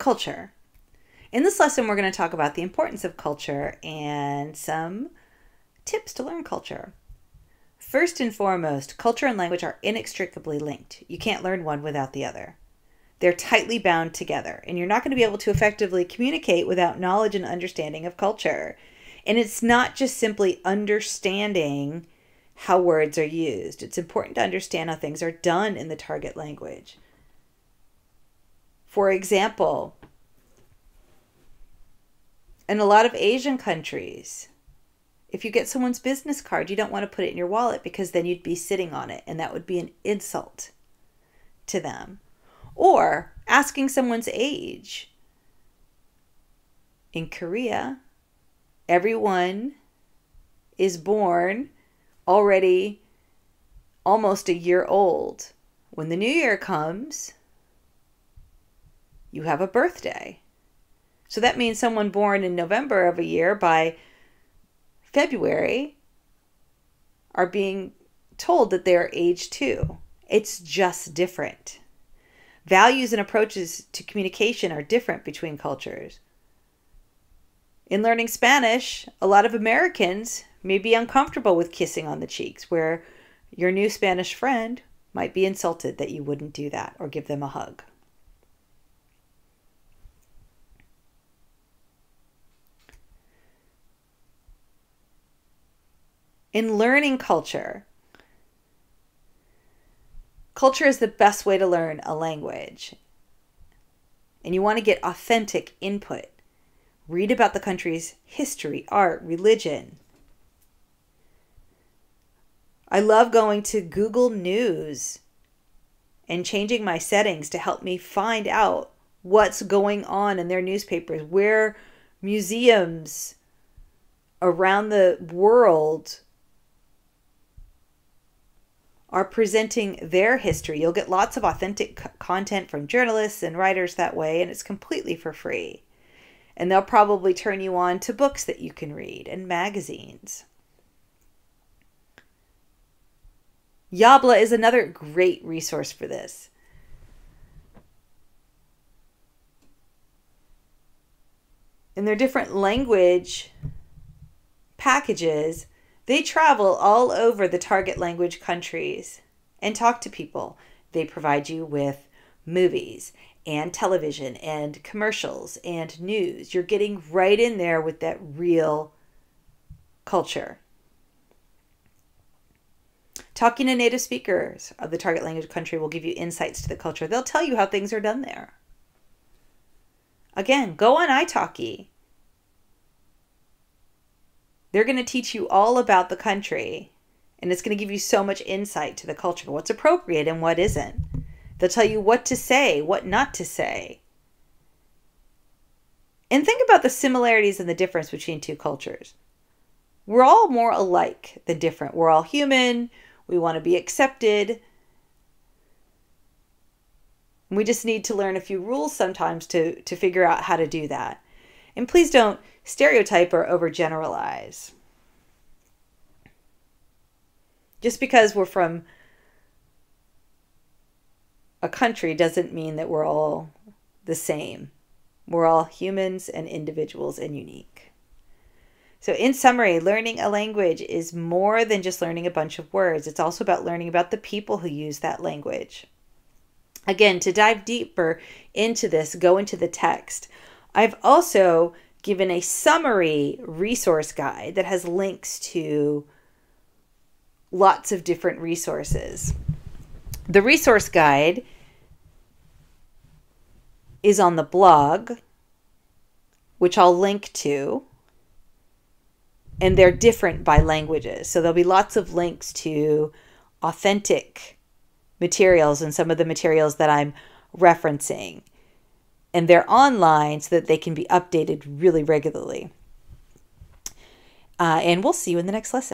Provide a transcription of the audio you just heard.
culture. In this lesson, we're going to talk about the importance of culture and some tips to learn culture. First and foremost, culture and language are inextricably linked. You can't learn one without the other. They're tightly bound together, and you're not going to be able to effectively communicate without knowledge and understanding of culture. And it's not just simply understanding how words are used, it's important to understand how things are done in the target language. For example, in a lot of Asian countries, if you get someone's business card, you don't want to put it in your wallet because then you'd be sitting on it and that would be an insult to them. Or asking someone's age. In Korea, everyone is born already almost a year old. When the new year comes, you have a birthday. So that means someone born in November of a year by February are being told that they're age two. It's just different. Values and approaches to communication are different between cultures. In learning Spanish, a lot of Americans may be uncomfortable with kissing on the cheeks, where your new Spanish friend might be insulted that you wouldn't do that or give them a hug. In learning culture, culture is the best way to learn a language. And you want to get authentic input. Read about the country's history, art, religion. I love going to Google News and changing my settings to help me find out what's going on in their newspapers, where museums around the world are presenting their history. You'll get lots of authentic content from journalists and writers that way, and it's completely for free. And they'll probably turn you on to books that you can read and magazines. Yabla is another great resource for this. In their different language packages, they travel all over the target language countries and talk to people. They provide you with movies and television and commercials and news. You're getting right in there with that real culture. Talking to native speakers of the target language country will give you insights to the culture. They'll tell you how things are done there. Again, go on italki they're going to teach you all about the country and it's going to give you so much insight to the culture, what's appropriate and what isn't. They'll tell you what to say, what not to say. And think about the similarities and the difference between two cultures. We're all more alike than different. We're all human. We want to be accepted. We just need to learn a few rules sometimes to, to figure out how to do that. And please don't stereotype or overgeneralize. Just because we're from a country doesn't mean that we're all the same. We're all humans and individuals and unique. So, in summary, learning a language is more than just learning a bunch of words, it's also about learning about the people who use that language. Again, to dive deeper into this, go into the text. I've also given a summary resource guide that has links to lots of different resources. The resource guide is on the blog, which I'll link to, and they're different by languages. So there'll be lots of links to authentic materials and some of the materials that I'm referencing and they're online so that they can be updated really regularly. Uh, and we'll see you in the next lesson.